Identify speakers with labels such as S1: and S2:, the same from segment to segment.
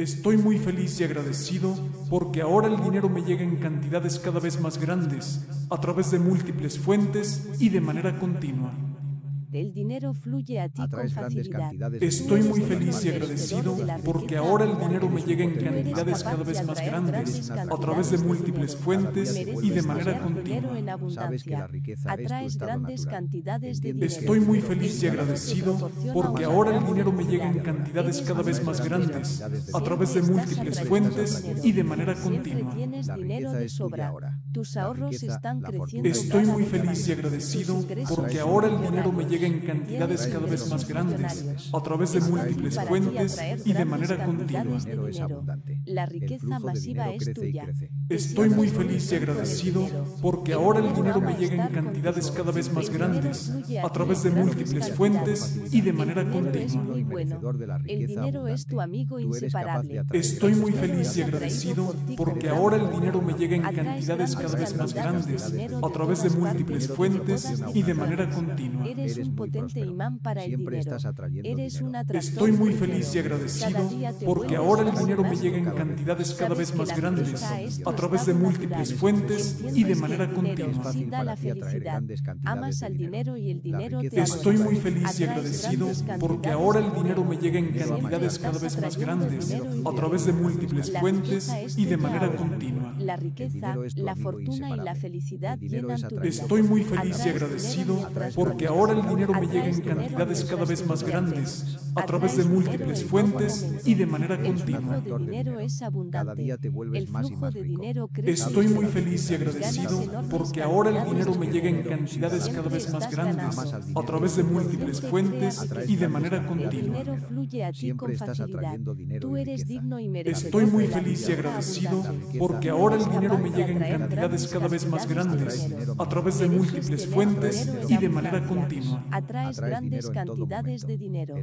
S1: Estoy muy feliz y agradecido porque ahora el dinero me llega en cantidades cada vez más grandes, a través de múltiples fuentes y de manera continua
S2: el dinero fluye a ti con facilidad.
S1: Estoy muy feliz y agradecido porque ahora el dinero me llega en cantidades cada vez más grandes, a través de múltiples fuentes y de manera continua.
S3: Sabes que la riqueza
S2: Atraes grandes cantidades de dinero.
S1: Estoy muy feliz y agradecido porque ahora el dinero me llega en cantidades cada vez más grandes, a través de múltiples fuentes y de manera continua.
S3: La riqueza es tuya ahora.
S2: Tus ahorros
S3: riqueza,
S2: están creciendo.
S1: Estoy muy feliz y agradecido porque ahora el dinero me llega en cantidades cada vez más grandes, a través de múltiples fuentes y de manera continua.
S2: La riqueza masiva es tuya.
S1: Estoy muy feliz y agradecido porque ahora el
S2: dinero
S1: me llega en cantidades cada vez más grandes, a través de múltiples fuentes y de manera continua.
S2: El dinero es tu amigo inseparable.
S1: Estoy muy feliz y agradecido porque ahora el dinero me llega en cantidades cada vez más grandes. a través de múltiples fuentes y de manera continua.
S2: Eres un potente imán para el dinero. Eres un
S1: Estoy muy feliz y agradecido porque ahora el dinero me llega en cantidades cada vez más grandes a través de múltiples fuentes y de manera continua.
S2: Amas al
S3: dinero.
S2: y el dinero te
S1: Estoy muy feliz y agradecido porque ahora el dinero me llega en cantidades cada vez más grandes a través de múltiples fuentes y de manera continua.
S2: La riqueza, la
S3: fortuna,
S2: fortuna y la felicidad llenan tu.
S1: Estoy muy feliz y agradecido porque ahora el dinero me llega en cantidades cada vez más grandes, a través de múltiples fuentes y de manera continua.
S2: El flujo de dinero es abundante. El flujo de dinero crece.
S1: Estoy muy feliz y agradecido porque ahora el dinero me llega en cantidades cada vez más grandes, a través de múltiples fuentes y de manera continua.
S3: Siempre estás atrayendo dinero.
S2: Tú eres digno y merecedor.
S1: Estoy muy feliz y agradecido porque ahora el dinero me llega en cantidades cada vez más grandes a través de múltiples fuentes y de manera continua.
S2: Atraes grandes cantidades de dinero.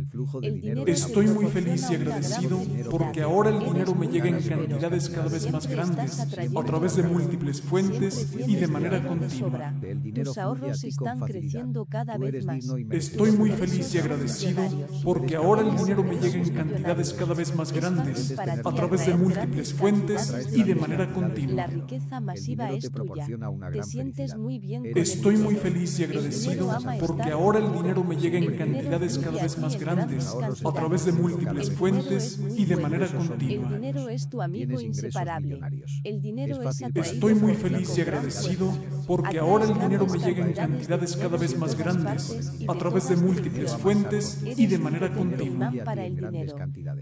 S1: Estoy muy feliz y agradecido porque ahora el dinero me llega en cantidades cada vez más grandes a través de múltiples fuentes y de manera continua.
S2: Tus ahorros están creciendo cada vez más.
S1: Estoy muy feliz y agradecido porque ahora el dinero me llega en cantidades cada vez más grandes a través de múltiples fuentes y de manera continua.
S2: La riqueza masiva es
S3: te proporciona. Una gran felicidad.
S2: muy bien.
S1: Estoy muy feliz y agradecido porque ahora el dinero me llega en cantidades cada vez más grandes, a través de múltiples fuentes y de manera continua.
S2: El dinero es tu amigo inseparable. El dinero
S3: es
S1: Estoy muy feliz y agradecido porque ahora el dinero me llega en
S2: cantidades
S1: cada vez más grandes, a través de múltiples fuentes y de manera continua.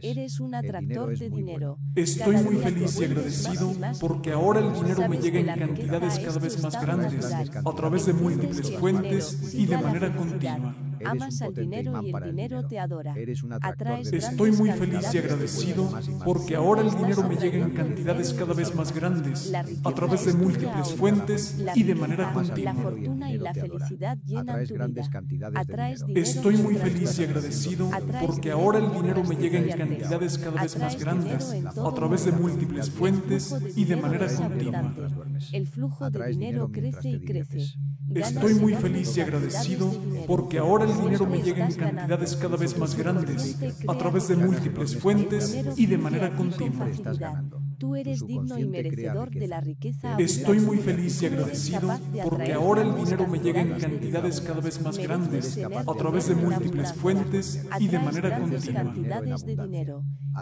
S2: Eres un atractor de dinero.
S1: Estoy muy feliz y agradecido porque ahora el dinero me llega en cantidades cada vez más grandes, a través de múltiples fuentes y de manera continua.
S2: Amas al dinero y el dinero, te adora. Atraes
S1: Estoy muy feliz y agradecido porque ahora el dinero me llega en cantidades cada vez más grandes, a través de múltiples fuentes y de manera continua.
S2: La fortuna y la felicidad llenan tu vida. Atraes
S1: Estoy muy feliz y agradecido porque ahora el dinero me llega en cantidades cada vez más grandes, a través de múltiples fuentes y de manera continua.
S2: El flujo de dinero crece y crece.
S1: Estoy muy feliz y agradecido porque ahora el dinero me llega en cantidades cada vez más grandes, a través de múltiples fuentes y de manera continua.
S2: Tú eres digno y merecedor de la riqueza.
S1: Estoy muy feliz y agradecido porque ahora el dinero me llega en
S2: cantidades
S1: cada vez más grandes, a través de múltiples fuentes y de manera continua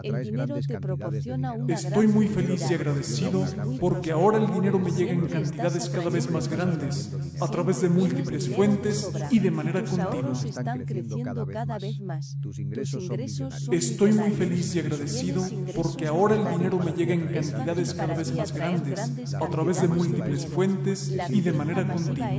S2: el dinero te proporciona una
S1: Estoy muy feliz y agradecido porque ahora el dinero me llega en cantidades cada vez más grandes, a través de múltiples fuentes y de manera continua.
S3: están creciendo cada vez
S2: más.
S3: Tus ingresos
S1: Estoy muy feliz y agradecido porque ahora el dinero me llega en cantidades cada vez más grandes, a través de múltiples fuentes y de manera continua.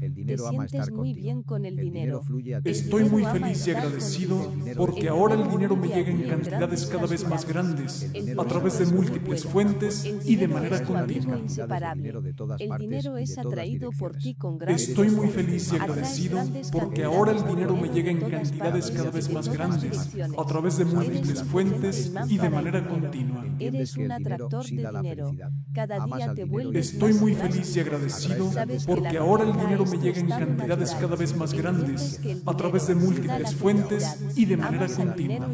S3: El dinero ama estar
S2: muy bien con el
S3: dinero.
S1: Estoy muy feliz y agradecido porque ahora el
S2: dinero
S1: me llega en cantidades realidades cada vez más grandes a través de múltiples fuentes y de manera continua.
S2: El dinero es atraído por ti con grandes
S1: Estoy muy feliz y agradecido porque ahora el dinero me llega en cantidades cada vez más grandes a través de múltiples fuentes y de manera continua.
S2: Eres un atractor de dinero. Cada día te
S1: Estoy muy feliz y agradecido porque ahora el dinero me llega en cantidades cada vez más grandes a través de múltiples fuentes y de manera continua.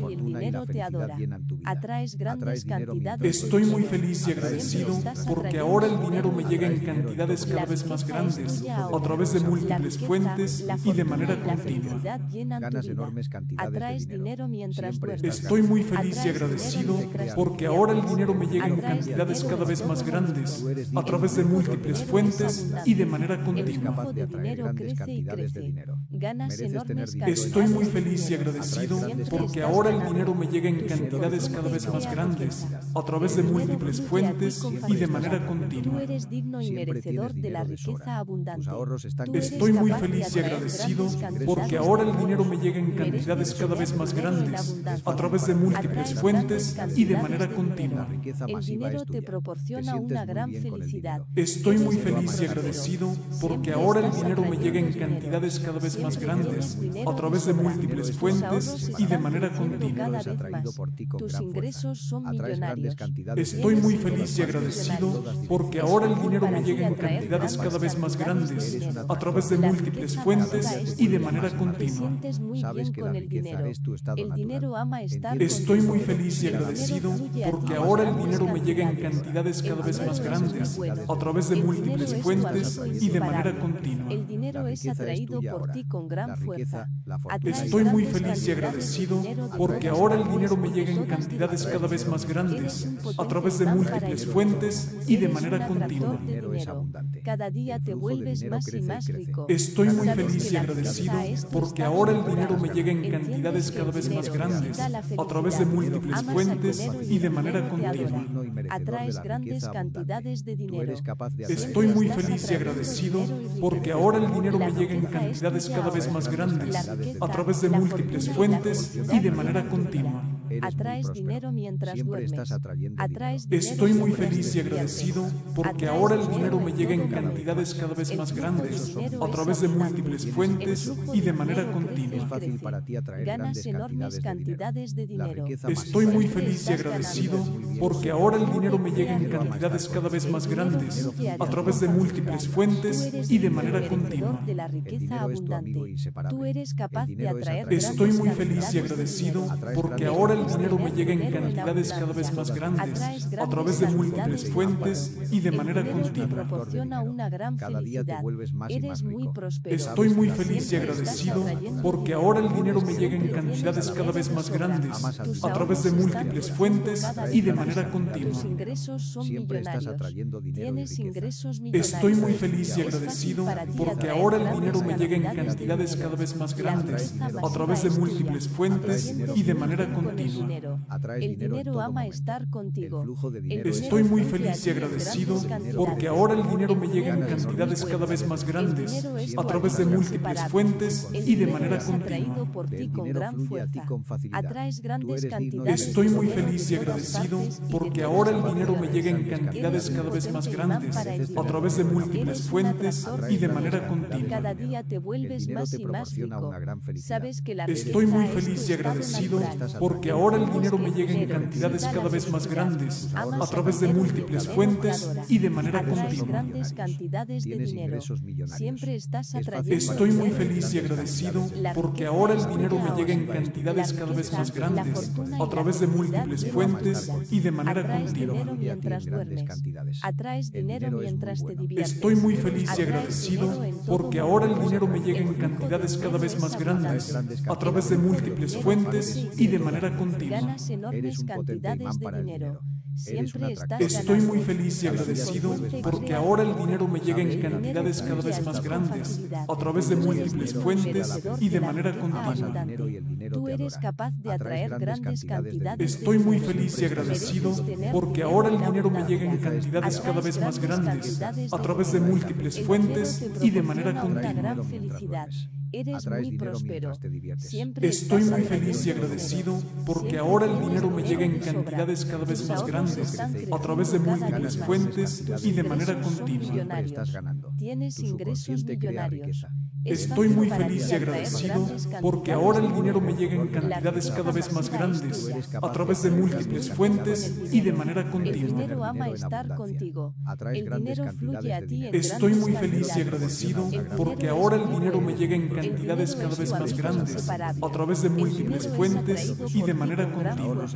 S2: Atraes grandes Atraes cantidades.
S1: Estoy muy feliz y agradecido porque ahora el
S2: dinero
S1: me llega en cantidades cada vez más grandes, a través de múltiples fuentes y de manera continua.
S3: Ganas enormes cantidades
S2: Atraes
S3: dinero.
S2: mientras
S1: Estoy muy feliz y agradecido porque ahora el dinero me llega en cantidades cada vez más grandes, a través de múltiples fuentes y de manera continua. Estoy muy feliz y agradecido porque ahora el dinero me llega en cantidades
S2: entidades
S1: cada vez más grandes, a través de múltiples fuentes y de manera continua.
S2: Tú eres digno y merecedor de la riqueza abundante.
S1: Estoy muy feliz y agradecido porque ahora el
S2: dinero
S1: me llega en cantidades cada vez más grandes, a través de múltiples fuentes y de manera continua.
S2: El dinero te proporciona una gran felicidad.
S1: Estoy muy feliz y agradecido porque ahora el dinero me llega en cantidades cada vez más grandes, a través de múltiples fuentes y de manera continua.
S2: Tus ingresos son millonarios.
S1: Estoy muy feliz y agradecido porque ahora el dinero me llega en cantidades cada vez más grandes, a través de múltiples fuentes y de manera continua.
S3: Sabes que
S2: el dinero. ama estar
S1: Estoy muy feliz y agradecido porque ahora el dinero me llega en
S2: cantidades.
S1: cada vez más grandes, a través de múltiples fuentes y de manera continua.
S2: El dinero es atraído por ti con gran fuerza.
S1: Estoy muy feliz y agradecido porque ahora el dinero me
S2: llega
S1: llega en cantidades cada vez más grandes, a través de múltiples fuentes y de manera continua.
S2: Cada día te vuelves más y más rico.
S1: Estoy muy feliz y agradecido porque ahora el dinero me llega en cantidades cada vez más grandes, a través de múltiples fuentes y de manera continua.
S2: Atraes grandes cantidades de dinero.
S1: Estoy muy feliz y agradecido porque ahora el dinero me llega en cantidades cada vez más grandes, a través de múltiples fuentes y de manera continua.
S3: Eres
S2: Atraes dinero mientras
S3: Siempre
S2: duermes.
S3: Estás atrayendo
S2: Atraes
S3: dinero.
S1: Estoy muy feliz y agradecido porque
S2: Atraes
S1: ahora el
S2: dinero
S1: me llega en cantidades cada vez más grandes, a través de múltiples fuentes y
S2: de
S1: manera continua.
S3: Es fácil para ti atraer
S2: Ganas enormes
S3: cantidades de dinero.
S1: Estoy muy feliz y agradecido porque ahora el dinero me llega en cantidades cada vez más grandes,
S2: a
S1: través de múltiples fuentes y de manera continua.
S2: De la riqueza abundante. Tú eres capaz de atraer.
S1: Estoy muy feliz y agradecido porque ahora el dinero me llega en cantidades cada vez más grandes, a través de múltiples fuentes y de manera continua.
S3: Cada día te vuelves más y más rico.
S1: Estoy muy feliz y agradecido porque ahora el dinero me llega en cantidades cada vez más grandes, a través de múltiples fuentes y de manera continua.
S3: Siempre estás atrayendo dinero
S1: Estoy muy feliz y agradecido porque ahora el dinero me llega en
S2: cantidades
S1: cada vez más grandes, a través de múltiples fuentes y de manera
S2: continua. El dinero, el
S3: dinero,
S2: dinero ama estar contigo.
S3: El flujo de dinero
S1: Estoy muy feliz y agradecido porque ahora el dinero me llega en cantidades cada vez más grandes a través de múltiples fuentes y de manera continua.
S2: Atraes grandes cantidades.
S1: Estoy muy feliz y agradecido porque ahora el dinero me llega en cantidades cada vez más grandes a través de múltiples fuentes y de manera continua.
S2: Cada día te vuelves más y más rico. Sabes que la
S1: Estoy muy feliz y agradecido porque ahora el dinero me llega en cantidades cada vez más grandes, a través de múltiples fuentes y de manera continua. Estoy muy feliz y agradecido porque ahora el dinero me llega en cantidades cada vez más grandes, a través de múltiples fuentes y de manera continua.
S2: Atraes dinero mientras te diviertes.
S1: Estoy muy feliz y agradecido porque ahora el dinero me llega en cantidades cada vez más grandes, a través de múltiples fuentes y de manera continua.
S2: Ganas enormes
S3: Eres
S2: cantidades de dinero. Siempre estás.
S1: Estoy muy feliz y agradecido porque ahora el dinero me llega en cantidades cada vez más grandes a través de múltiples fuentes y de manera continua.
S2: Tú eres capaz de atraer
S3: grandes cantidades de
S2: cantidades de
S1: Estoy muy feliz y agradecido porque ahora el dinero me llega en cantidades cada vez más grandes a través de múltiples fuentes y de manera continua.
S2: Eres
S3: Atraes
S2: muy
S3: dinero
S2: próspero.
S3: te diviertes.
S2: Siempre
S1: Estoy muy feliz y agradecido porque
S2: Siempre
S1: ahora el dinero me llega en cantidades cada vez más grandes a través de múltiples fuentes y de manera continua.
S2: Tienes ingresos millonarios.
S1: Estoy muy feliz y agradecido porque ahora el dinero me llega en cantidades cada vez más grandes a través de múltiples fuentes y de manera
S2: El
S1: continua.
S2: dinero ama estar contigo.
S3: Atraes
S2: El
S3: grandes
S2: dinero
S3: cantidades
S2: fluye a
S3: de
S2: ti
S1: Estoy muy feliz y agradecido
S2: El
S1: porque ahora el dinero me llega en
S2: El
S1: cantidades cada vez más grandes a través de
S2: El
S1: múltiples fuentes y de manera continua.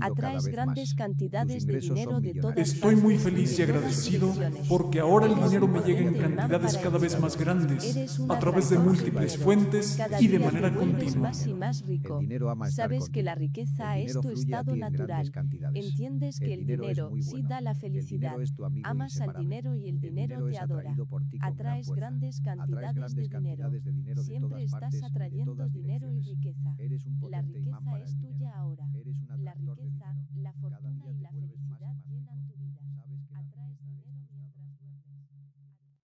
S2: Atraes grandes cantidades de dinero de todas.
S1: Estoy muy feliz y agradecido porque ahora el dinero me llega en cantidades cada
S2: el
S1: vez más grandes.
S2: un
S1: a través de múltiples fuentes
S2: Cada
S1: y de manera continua.
S2: más y más rico.
S3: El dinero ama estar
S2: Sabes que la riqueza es tu estado natural. Entiendes que el
S3: dinero
S2: sí da la
S3: El
S2: felicidad.
S3: dinero es tu amigo
S2: Amas al dinero y el dinero
S3: dinero
S2: te adora. Atraes grandes
S3: Atraes
S2: cantidades
S3: grandes
S2: de dinero.
S3: cantidades de dinero de
S2: Siempre
S3: todas
S2: estás atrayendo
S3: todas
S2: dinero y riqueza.
S3: Eres un
S2: La riqueza es tuya ahora.
S3: Eres un
S2: La riqueza, la fortuna y